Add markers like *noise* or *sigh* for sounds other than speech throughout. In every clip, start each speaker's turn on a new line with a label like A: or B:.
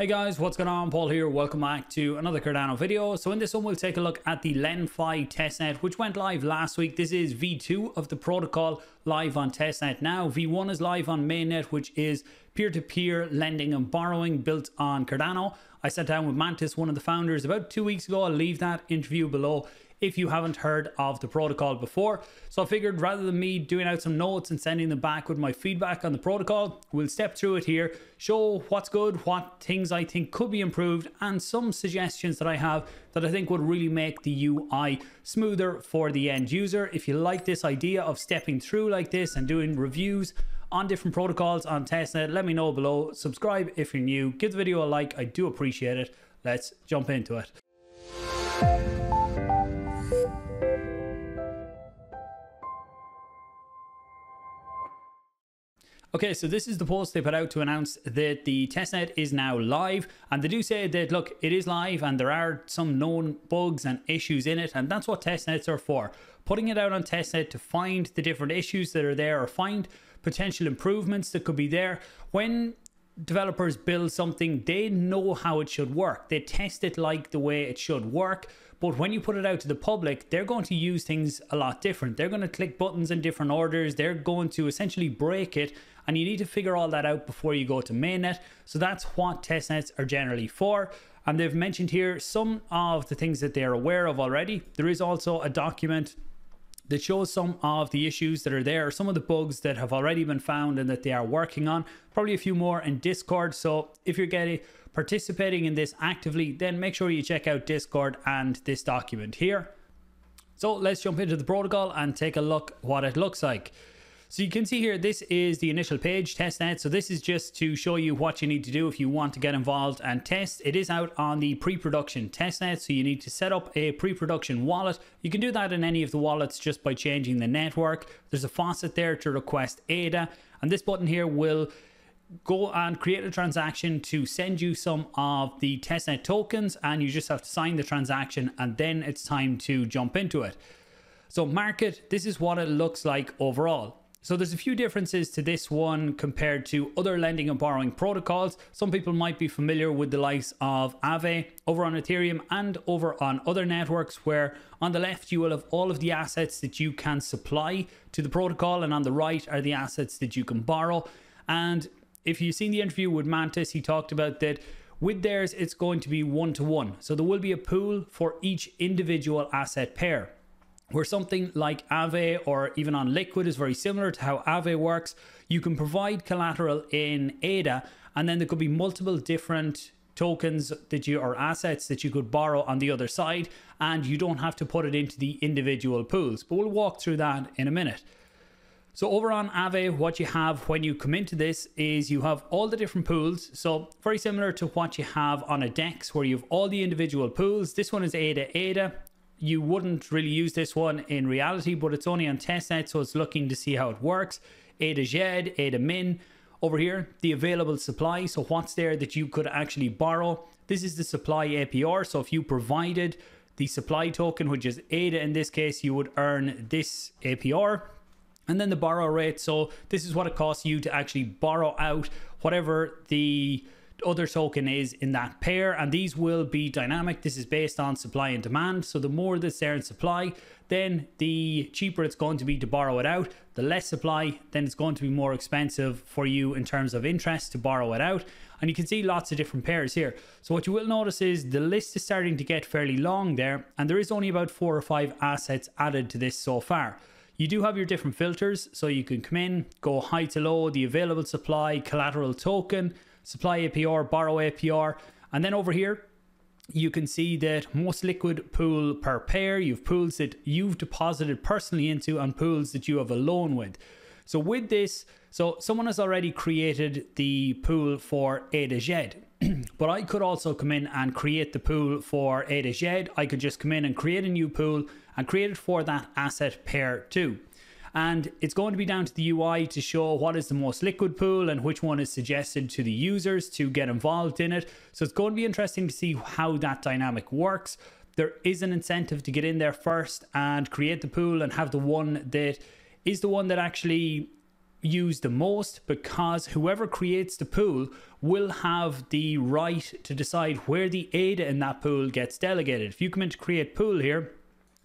A: Hey guys, what's going on? Paul here. Welcome back to another Cardano video. So in this one, we'll take a look at the LenFi testnet, which went live last week. This is V2 of the protocol live on testnet now. V1 is live on mainnet, which is peer-to-peer -peer lending and borrowing built on Cardano. I sat down with Mantis, one of the founders, about two weeks ago. I'll leave that interview below if you haven't heard of the protocol before. So I figured rather than me doing out some notes and sending them back with my feedback on the protocol, we'll step through it here, show what's good, what things I think could be improved, and some suggestions that I have that I think would really make the UI smoother for the end user. If you like this idea of stepping through like this and doing reviews on different protocols on testnet, let me know below. Subscribe if you're new, give the video a like, I do appreciate it. Let's jump into it. Okay, so this is the post they put out to announce that the testnet is now live. And they do say that, look, it is live and there are some known bugs and issues in it. And that's what testnets are for. Putting it out on testnet to find the different issues that are there or find potential improvements that could be there. When developers build something, they know how it should work. They test it like the way it should work. But when you put it out to the public, they're going to use things a lot different. They're going to click buttons in different orders. They're going to essentially break it and you need to figure all that out before you go to mainnet. So that's what testnets are generally for. And they've mentioned here some of the things that they're aware of already. There is also a document that shows some of the issues that are there, some of the bugs that have already been found and that they are working on. Probably a few more in Discord. So if you're getting participating in this actively, then make sure you check out Discord and this document here. So let's jump into the protocol and take a look what it looks like. So you can see here, this is the initial page, testnet. So this is just to show you what you need to do if you want to get involved and test. It is out on the pre-production testnet. So you need to set up a pre-production wallet. You can do that in any of the wallets just by changing the network. There's a faucet there to request ADA. And this button here will go and create a transaction to send you some of the testnet tokens and you just have to sign the transaction and then it's time to jump into it. So market, this is what it looks like overall. So there's a few differences to this one compared to other lending and borrowing protocols. Some people might be familiar with the likes of Aave over on Ethereum and over on other networks where on the left you will have all of the assets that you can supply to the protocol and on the right are the assets that you can borrow. And if you've seen the interview with Mantis, he talked about that with theirs, it's going to be one to one. So there will be a pool for each individual asset pair where something like Aave or even on Liqwid is very similar to how Aave works. You can provide collateral in ADA, and then there could be multiple different tokens that you or assets that you could borrow on the other side, and you don't have to put it into the individual pools. But we'll walk through that in a minute. So over on Aave, what you have when you come into this is you have all the different pools. So very similar to what you have on a DEX where you have all the individual pools. This one is ADA ADA you wouldn't really use this one in reality, but it's only on testnet, so it's looking to see how it works. A to Z, A to min. Over here, the available supply, so what's there that you could actually borrow. This is the supply APR, so if you provided the supply token, which is ADA in this case, you would earn this APR. And then the borrow rate, so this is what it costs you to actually borrow out whatever the other token is in that pair and these will be dynamic. This is based on supply and demand. So the more that's there in supply then the cheaper it's going to be to borrow it out. The less supply then it's going to be more expensive for you in terms of interest to borrow it out. And you can see lots of different pairs here. So what you will notice is the list is starting to get fairly long there and there is only about four or five assets added to this so far. You do have your different filters, so you can come in, go high to low, the available supply, collateral token, supply APR, borrow APR. And then over here, you can see that most liquid pool per pair, you've pools that you've deposited personally into and pools that you have a loan with. So with this, so someone has already created the pool for A to Z, *clears throat* but I could also come in and create the pool for A to Z. I could just come in and create a new pool and create it for that asset pair too and it's going to be down to the UI to show what is the most liquid pool and which one is suggested to the users to get involved in it. So it's going to be interesting to see how that dynamic works. There is an incentive to get in there first and create the pool and have the one that is the one that actually used the most because whoever creates the pool will have the right to decide where the ADA in that pool gets delegated. If you come into create pool here,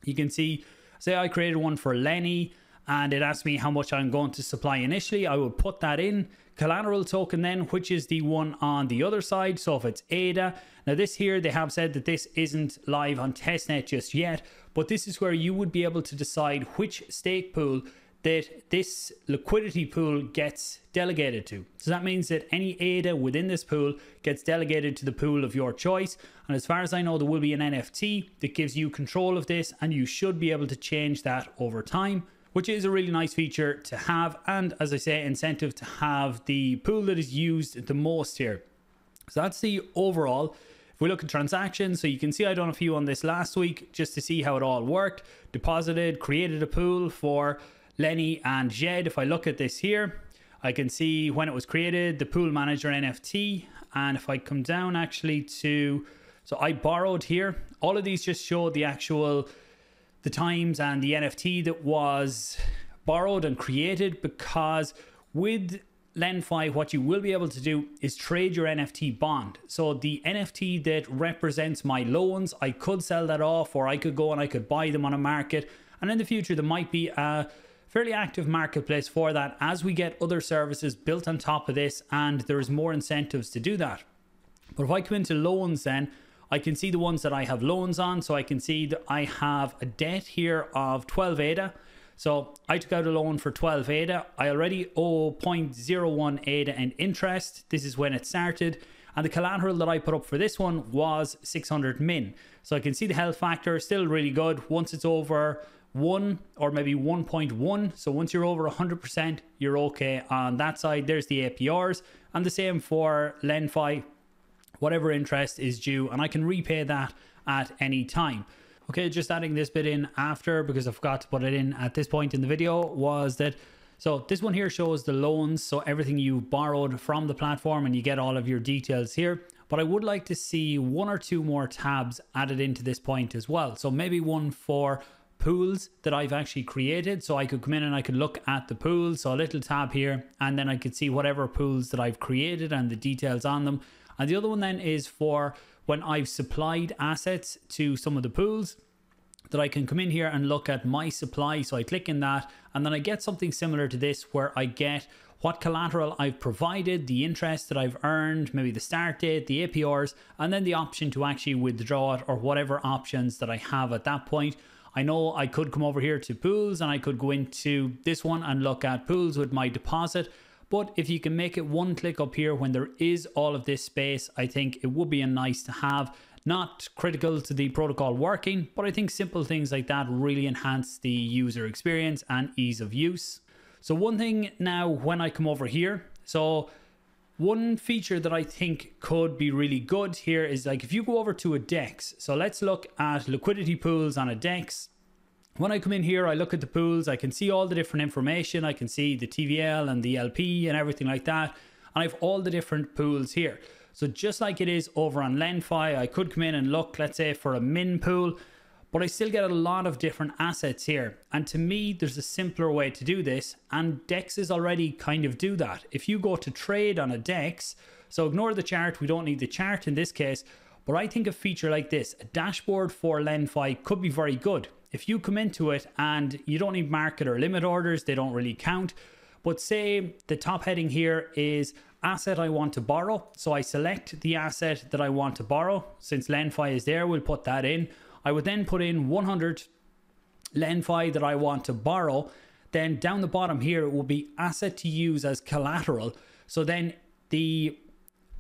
A: you can see, say I created one for Lenny and it asks me how much I'm going to supply initially. I will put that in collateral token then, which is the one on the other side. So if it's ADA, now this here, they have said that this isn't live on testnet just yet, but this is where you would be able to decide which stake pool that this liquidity pool gets delegated to. So that means that any ADA within this pool gets delegated to the pool of your choice. And as far as I know, there will be an NFT that gives you control of this, and you should be able to change that over time which is a really nice feature to have. And as I say, incentive to have the pool that is used the most here. So that's the overall. If we look at transactions, so you can see I done a few on this last week just to see how it all worked. Deposited, created a pool for Lenny and Jed. If I look at this here, I can see when it was created, the pool manager NFT. And if I come down actually to, so I borrowed here, all of these just show the actual the times and the NFT that was borrowed and created because with LenFi, what you will be able to do is trade your NFT bond. So the NFT that represents my loans, I could sell that off or I could go and I could buy them on a market. And in the future, there might be a fairly active marketplace for that as we get other services built on top of this and there's more incentives to do that. But if I come into loans then, I can see the ones that I have loans on. So I can see that I have a debt here of 12 ADA. So I took out a loan for 12 ADA. I already owe 0.01 ADA in interest. This is when it started. And the collateral that I put up for this one was 600 min. So I can see the health factor is still really good. Once it's over 1 or maybe 1.1. So once you're over 100%, you're okay on that side. There's the APRs. And the same for LenFi whatever interest is due, and I can repay that at any time. Okay, just adding this bit in after because I forgot to put it in at this point in the video was that so this one here shows the loans, so everything you borrowed from the platform and you get all of your details here. But I would like to see one or two more tabs added into this point as well. So maybe one for pools that I've actually created. So I could come in and I could look at the pools. So a little tab here and then I could see whatever pools that I've created and the details on them. And the other one then is for when I've supplied assets to some of the pools that I can come in here and look at my supply. So I click in that and then I get something similar to this where I get what collateral I've provided, the interest that I've earned, maybe the start date, the APRs, and then the option to actually withdraw it or whatever options that I have at that point. I know I could come over here to pools and I could go into this one and look at pools with my deposit but if you can make it one click up here when there is all of this space, I think it would be a nice to have. Not critical to the protocol working, but I think simple things like that really enhance the user experience and ease of use. So one thing now when I come over here, so one feature that I think could be really good here is like if you go over to a DEX, so let's look at liquidity pools on a DEX. When I come in here, I look at the pools, I can see all the different information. I can see the TVL and the LP and everything like that. And I have all the different pools here. So just like it is over on LenFi, I could come in and look, let's say for a min pool, but I still get a lot of different assets here. And to me, there's a simpler way to do this. And DEXs already kind of do that. If you go to trade on a DEX, so ignore the chart, we don't need the chart in this case, but I think a feature like this, a dashboard for LenFi could be very good if you come into it and you don't need market or limit orders, they don't really count. But say the top heading here is asset I want to borrow. So I select the asset that I want to borrow. Since LenFi is there, we'll put that in. I would then put in 100 LenFi that I want to borrow. Then down the bottom here, it will be asset to use as collateral. So then the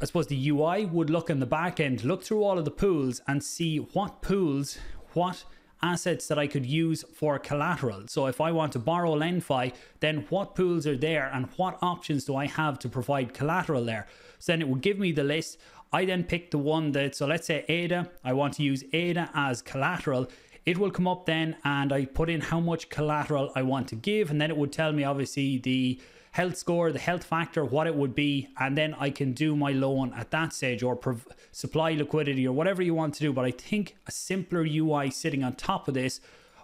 A: I suppose the UI would look in the back end, look through all of the pools and see what pools, what assets that I could use for collateral. So if I want to borrow LenFi, then what pools are there and what options do I have to provide collateral there? So then it would give me the list. I then pick the one that, so let's say ADA, I want to use ADA as collateral. It will come up then and I put in how much collateral I want to give and then it would tell me obviously the health score, the health factor, what it would be, and then I can do my loan at that stage or prov- supply liquidity or whatever you want to do. But I think a simpler UI sitting on top of this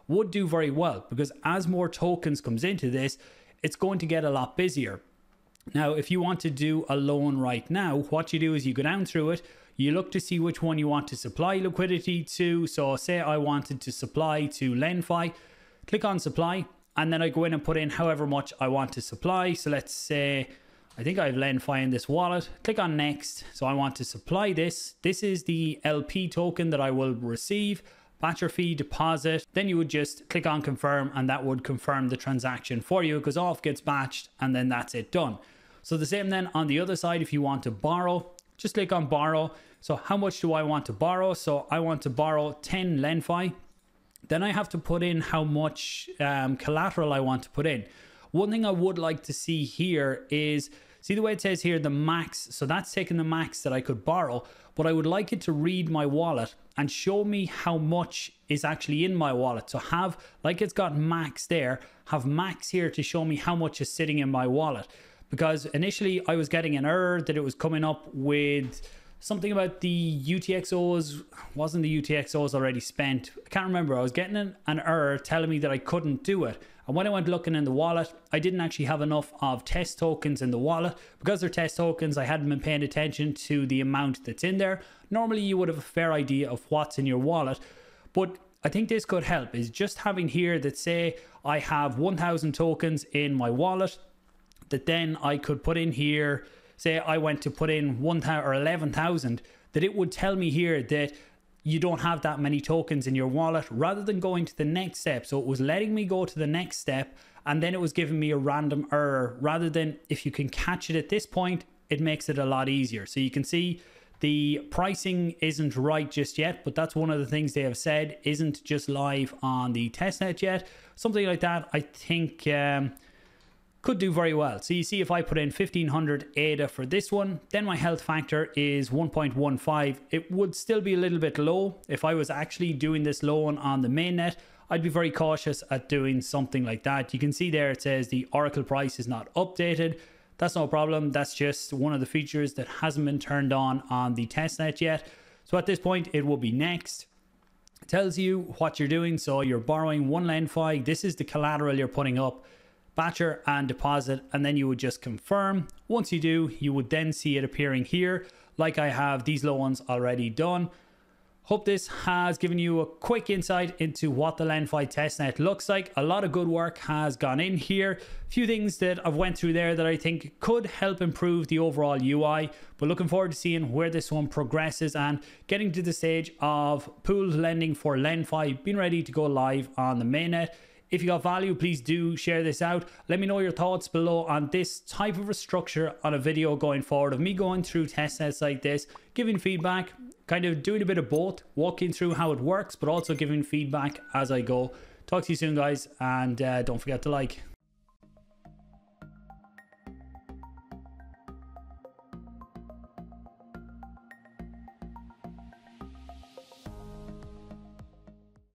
A: would do very well because as more tokens comes into this, it's going to get a lot busier. Now, if you want to do a loan right now, what you do is you go down through it, you look to see which one you want to supply liquidity to. So, say I wanted to supply to LenFi, click on supply, and then I go in and put in however much I want to supply. So, let's say I think I have LenFi in this wallet. Click on next. So, I want to supply this. This is the LP token that I will receive batcher fee deposit. Then you would just click on confirm and that would confirm the transaction for you. Goes off, gets batched, and then that's it done. So the same then on the other side, if you want to borrow, just click on borrow. So how much do I want to borrow? So I want to borrow 10 LenFi. Then I have to put in how much um, collateral I want to put in. One thing I would like to see here is, see the way it says here, the max. So that's taking the max that I could borrow, but I would like it to read my wallet and show me how much is actually in my wallet. So have, like it's got max there, have max here to show me how much is sitting in my wallet because initially I was getting an error that it was coming up with something about the UTXOs. Wasn't the UTXOs already spent? I can't remember. I was getting an, an error telling me that I couldn't do it. And when I went looking in the wallet, I didn't actually have enough of test tokens in the wallet. Because they're test tokens, I hadn't been paying attention to the amount that's in there. Normally, you would have a fair idea of what's in your wallet. But I think this could help is just having here that say I have 1000 tokens in my wallet that then I could put in here, say I went to put in 1,000 or 11,000, that it would tell me here that you don't have that many tokens in your wallet rather than going to the next step. So it was letting me go to the next step and then it was giving me a random error rather than if you can catch it at this point, it makes it a lot easier. So you can see the pricing isn't right just yet, but that's one of the things they have said isn't just live on the testnet yet. Something like that, I think. Um, could do very well. So you see if I put in 1500 ADA for this one, then my health factor is 1.15. It would still be a little bit low. If I was actually doing this loan on the mainnet, I'd be very cautious at doing something like that. You can see there it says the Oracle price is not updated. That's no problem. That's just one of the features that hasn't been turned on on the testnet yet. So at this point, it will be next. It tells you what you're doing. So you're borrowing one LenFi. This is the collateral you're putting up batcher and deposit and then you would just confirm once you do you would then see it appearing here like I have these low ones already done Hope this has given you a quick insight into what the LenFi testnet looks like. A lot of good work has gone in here. A few things that I've went through there that I think could help improve the overall UI. But looking forward to seeing where this one progresses and getting to the stage of pooled lending for LenFi being ready to go live on the mainnet. If you got value, please do share this out. Let me know your thoughts below on this type of a structure on a video going forward of me going through test nets like this, giving feedback, kind of doing a bit of both, walking through how it works, but also giving feedback as I go. Talk to you soon, guys, and uh, don't forget to like.